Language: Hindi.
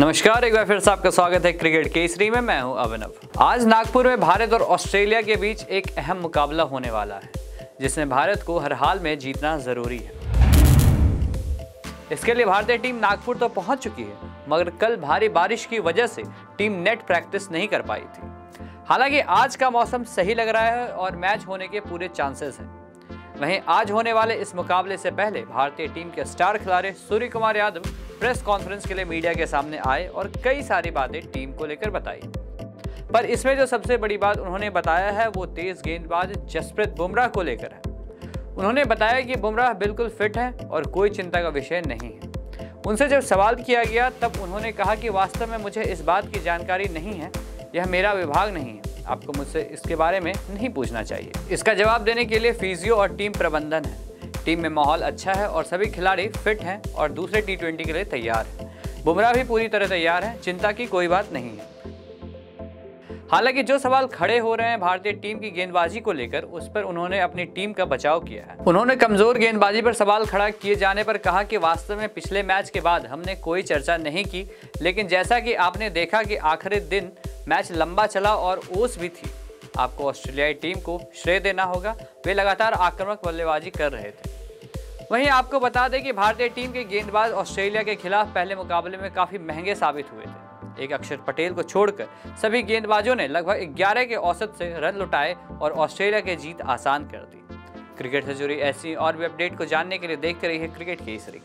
नमस्कार, एक बार फिर से आपका स्वागत है क्रिकेट केसरी में। मैं हूँ अभिनव। आज नागपुर में भारत और ऑस्ट्रेलिया के बीच एक अहम मुकाबला होने वाला है जिसमें भारत को हर हाल में जीतना ज़रूरी है। इसके लिए भारतीय टीम नागपुर तो पहुँच चुकी है, मगर कल भारी बारिश की वजह से टीम नेट प्रैक्टिस नहीं कर पाई थी। हालाँकि आज का मौसम सही लग रहा है और मैच होने के पूरे चांसेस हैं। वहीं आज होने वाले इस मुकाबले से पहले भारतीय टीम के स्टार खिलाड़ी सूर्य कुमार यादव प्रेस कॉन्फ्रेंस के लिए मीडिया के सामने आए और कई सारी बातें टीम को लेकर बताई। पर इसमें जो सबसे बड़ी बात उन्होंने बताया है, वो तेज गेंदबाज जसप्रीत बुमराह को लेकर है। उन्होंने बताया कि बुमराह बिल्कुल फिट है और कोई चिंता का विषय नहीं है। उनसे जब सवाल किया गया, तब उन्होंने कहा कि वास्तव में मुझे इस बात की जानकारी नहीं है, यह मेरा विभाग नहीं है। आपको मुझसे इसके बारे में नहीं पूछना चाहिए। इसका जवाब देने के लिए फिजियो और टीम प्रबंधन है। टीम में माहौल अच्छा है और सभी खिलाड़ी फिट हैं और दूसरे टी के लिए तैयार हैं। बुमराह भी पूरी तरह तैयार है, चिंता की कोई बात नहीं है। हालाँकि जो सवाल खड़े हो रहे हैं भारतीय टीम की गेंदबाजी को लेकर, उस पर उन्होंने अपनी टीम का बचाव किया है। उन्होंने कमज़ोर गेंदबाजी पर सवाल खड़ा किए जाने पर कहा कि वास्तव में पिछले मैच के बाद हमने कोई चर्चा नहीं की, लेकिन जैसा कि आपने देखा कि आखिरी दिन मैच लंबा चला और ओस भी थी। आपको ऑस्ट्रेलियाई टीम को श्रेय देना होगा। वे लगातार आक्रामक बल्लेबाजी कर रहे थे। वहीं आपको बता दें कि भारतीय टीम के गेंदबाज ऑस्ट्रेलिया के खिलाफ पहले मुकाबले में काफ़ी महँगे साबित हुए थे। एक अक्षर पटेल को छोड़कर सभी गेंदबाजों ने लगभग 11 के औसत से रन लुटाए और ऑस्ट्रेलिया की जीत आसान कर दी। क्रिकेट से जुड़ी ऐसी और भी अपडेट को जानने के लिए देखते रहिए क्रिकेट केसरी।